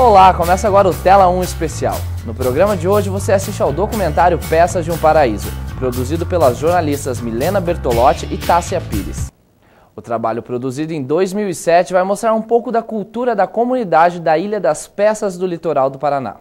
Olá, começa agora o Tela 1 Especial. No programa de hoje você assiste ao documentário Peças de um Paraíso, produzido pelas jornalistas Milena Bertolotti e Tássia Pires. O trabalho produzido em 2007 vai mostrar um pouco da cultura da comunidade da Ilha das Peças do litoral do Paraná.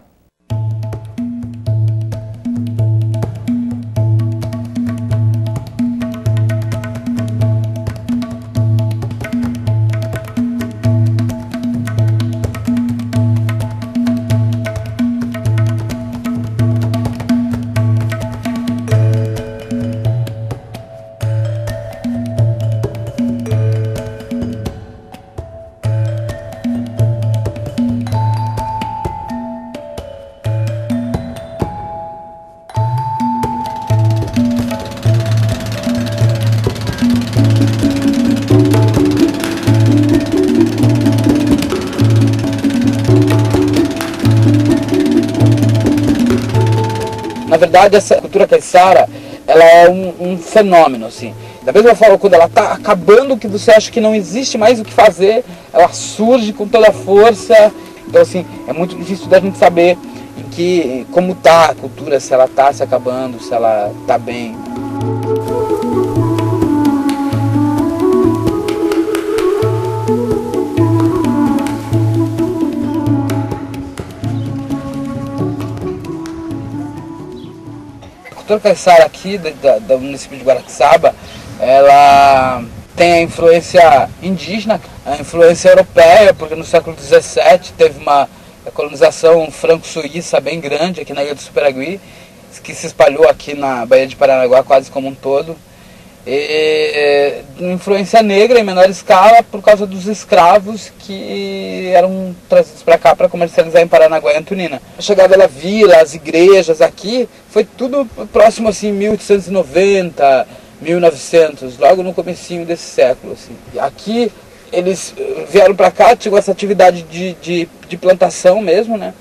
Verdade, essa cultura caiçara, ela é um, um fenômeno, assim. Da mesma forma, quando ela está acabando, que você acha que não existe mais o que fazer, ela surge com toda a força. Então, assim, é muito difícil da gente saber que, como está a cultura, se ela está se acabando, se ela está bem. Cultura caiçara aqui da- da- do município de Guaraxaba, ela tem a influência indígena, a influência europeia, porque no século XVII teve uma colonização franco-suíça bem grande aqui na ilha do Superagui, que se espalhou aqui na Baía de Paranaguá quase como um todo. E, influência negra em menor escala por causa dos escravos que eram trazidos para cá para comercializar em Paranaguá e Antonina. A chegada da vila, as igrejas aqui, foi tudo próximo assim 1890, 1900, logo no comecinho desse século. Assim. Aqui eles eh, vieram para cá, tinham essa atividade de, de, de plantação mesmo, né?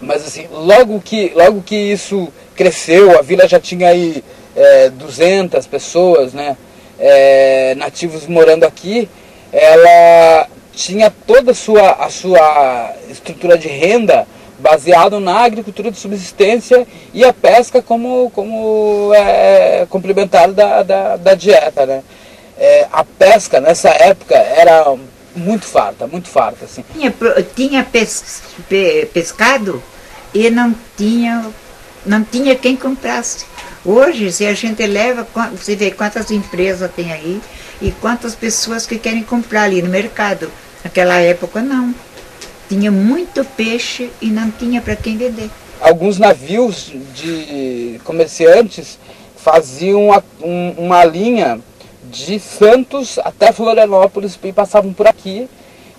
Mas assim, logo que, logo que isso cresceu, a vila já tinha aí é, 200 pessoas, né, é, nativos morando aqui, ela tinha toda a sua, a sua estrutura de renda baseado na agricultura de subsistência e a pesca como, como é, complementar da, da, da dieta, né. É, a pesca nessa época era muito farta, muito farta, assim. Tinha, tinha pes- pe- pescado e não tinha, não tinha quem comprasse. Hoje, se a gente leva, você vê quantas empresas tem aí e quantas pessoas que querem comprar ali no mercado. Naquela época, não. Tinha muito peixe e não tinha para quem vender. alguns navios de comerciantes faziam a- um- uma linha de Santos até Florianópolis e passavam por aqui.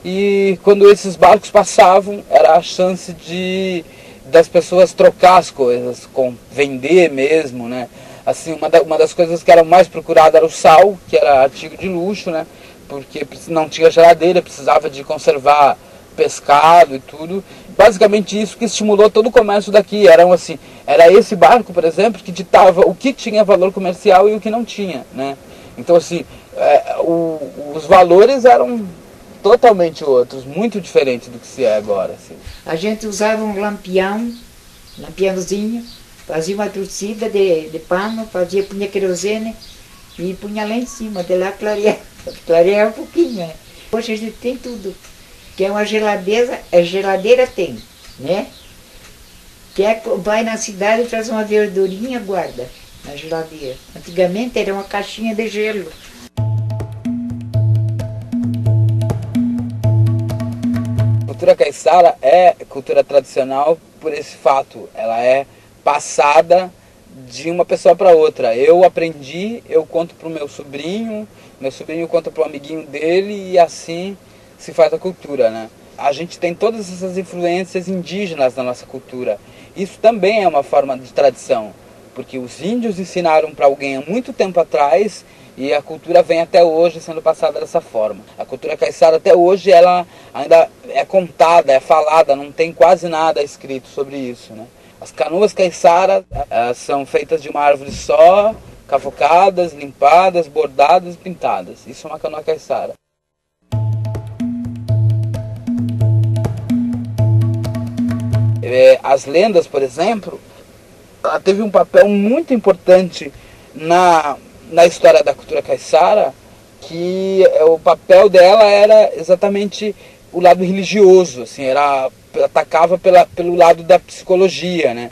E quando esses barcos passavam, era a chance de das pessoas trocar as coisas, com vender mesmo, né? Assim, uma, da- uma das coisas que era mais procurada era o sal, que era artigo de luxo, né? Porque não tinha geladeira, precisava de conservar pescado e tudo. Basicamente isso que estimulou todo o comércio daqui. Eram assim, era esse barco, por exemplo, que ditava o que tinha valor comercial e o que não tinha, né? Então assim, é, o- os valores eram totalmente outros, muito diferentes do que se é agora. Assim. A gente usava um lampião, lampiãozinho, fazia uma torcida de, de pano, fazia, punha querosene e punha lá em cima, de lá clareava, clareava um pouquinho. Né? Hoje a gente tem tudo. Quer uma geladeira, a geladeira tem, né? Quer, co- vai na cidade, traz uma verdurinha, guarda na geladeira. Antigamente era uma caixinha de gelo. A cultura caiçara é cultura tradicional por esse fato. Ela é passada de uma pessoa para outra. Eu aprendi, eu conto para o meu sobrinho, meu sobrinho conta para o amiguinho dele e assim se faz a cultura, né? A gente tem todas essas influências indígenas na nossa cultura. Isso também é uma forma de tradição, porque os índios ensinaram para alguém há muito tempo atrás e a cultura vem até hoje sendo passada dessa forma. A cultura caiçara até hoje ela ainda é contada, é falada, não tem quase nada escrito sobre isso, né? As canoas caiçara eh, são feitas de uma árvore só, cavocadas, limpadas, bordadas pintadas. Isso é uma canoa caiçara. É, as lendas, por exemplo, ela teve um papel muito importante na, na história da cultura caiçara, que é, o papel dela era exatamente o lado religioso, assim, era atacava pela, pelo lado da psicologia, né?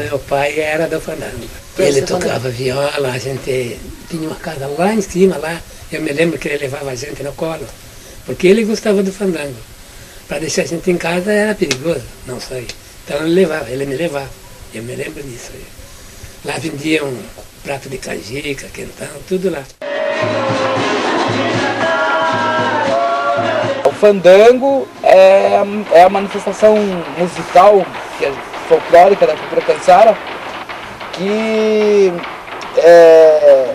Meu pai era do fandango. Ele tocava viola, a gente tinha uma casa lá em cima, lá. Eu me lembro que ele levava a gente no colo, porque ele gostava do fandango. Para deixar a gente em casa era perigoso, não sei. Então ele levava, ele me levava. Eu me lembro disso. Lá vendia um prato de canjica, quentão, tudo lá. O fandango é, é a manifestação musical que é folclórica da cultura caiçara que é,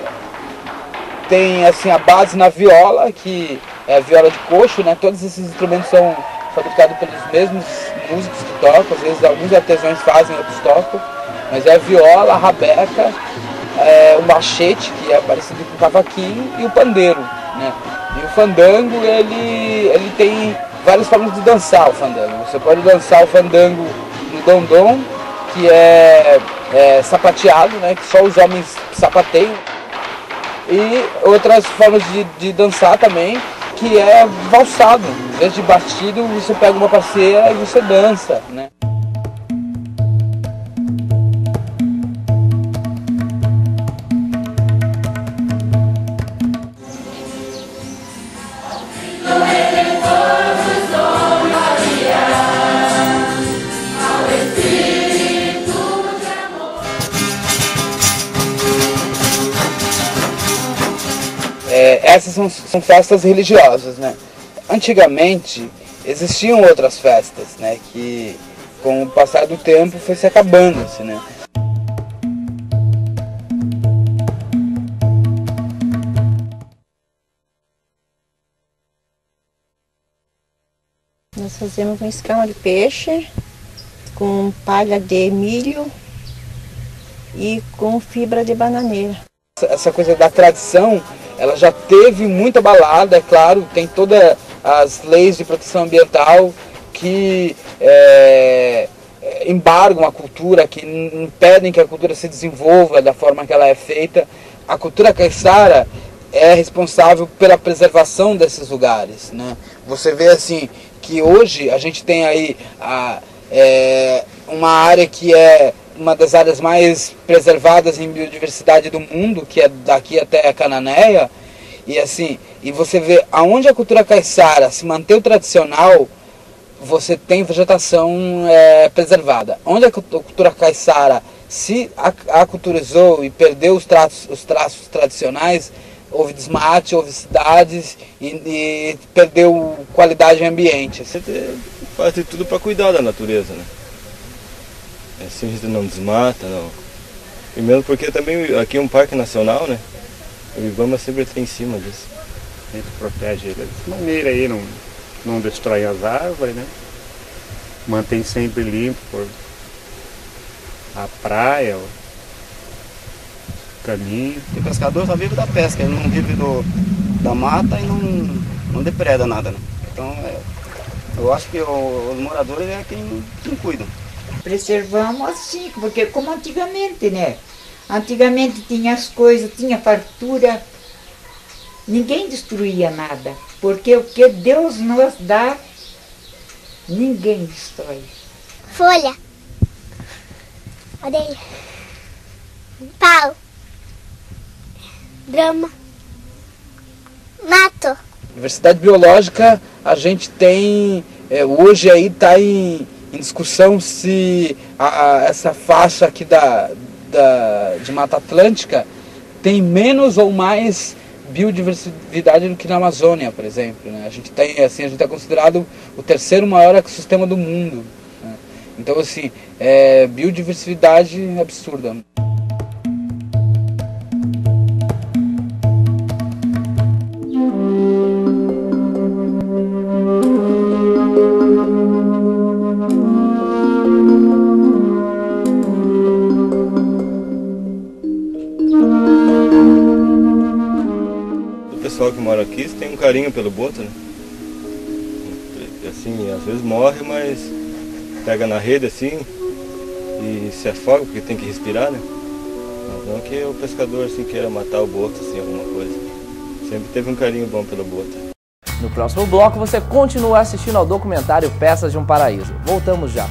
tem assim a base na viola, que é a viola de coxo, né? Todos esses instrumentos são fabricados pelos mesmos músicos que tocam, às vezes alguns artesãos fazem, outros tocam, mas é a viola, a rabeca, é, o machete, que é parecido com o cavaquinho, e o pandeiro, né? E o fandango, ele, ele tem várias formas de dançar o fandango. Você pode dançar o fandango dondom, que é, é sapateado, né? Que só os homens sapateiam. E outras formas de, de dançar também, que é valsado. Em vez de batido, você pega uma parceira e você dança, né? Essas são, são festas religiosas, né? Antigamente existiam outras festas, né? Que com o passar do tempo foi se acabando, assim, né? Nós fazemos uma escama de peixe com palha de milho e com fibra de bananeira. Essa coisa da tradição, ela já teve muita balada, é claro, tem todas as leis de proteção ambiental que é, embargam a cultura, que impedem que a cultura se desenvolva da forma que ela é feita. A cultura caiçara é responsável pela preservação desses lugares. Né? Você vê assim que hoje a gente tem aí a, é, uma área que é uma das áreas mais preservadas em biodiversidade do mundo, que é daqui até a Cananéia, e assim, e você vê aonde a cultura caiçara se manteve tradicional, você tem vegetação é, preservada. Onde a cultura caiçara se aculturizou e perdeu os traços, os traços tradicionais, houve desmate, houve cidades e, e perdeu qualidade ambiente. Você faz de tudo para cuidar da natureza, né? É assim a gente não desmata, não. E mesmo porque também aqui é um parque nacional, né? O Ibama sempre está em cima disso. A gente protege ele dessa maneira aí, não, não destrói as árvores, né? Mantém sempre limpo por a praia, o caminho. O pescador só vive da pesca, ele não vive do, da mata e não, não depreda nada, né? Então é, eu acho que o, os moradores é quem, quem cuida. Preservamos assim, porque como antigamente, né? Antigamente tinha as coisas, tinha fartura, ninguém destruía nada, porque o que Deus nos dá, ninguém destrói. Folha. Odeio. Pau. Drama. Mato. Diversidade biológica, a gente tem, é, hoje aí está em, em discussão se a, a, essa faixa aqui da, da, de Mata Atlântica tem menos ou mais biodiversidade do que na Amazônia, por exemplo. Né? A gente tem, assim, a gente é considerado o terceiro maior ecossistema do mundo. Né? Então, assim, é biodiversidade absurda. Carinho pelo boto, né? Assim, às vezes morre, mas pega na rede assim e se afoga porque tem que respirar, né? Mas não que o pescador assim queira matar o boto, assim, alguma coisa. Sempre teve um carinho bom pelo boto. No próximo bloco você continua assistindo ao documentário Peças de um Paraíso. Voltamos já.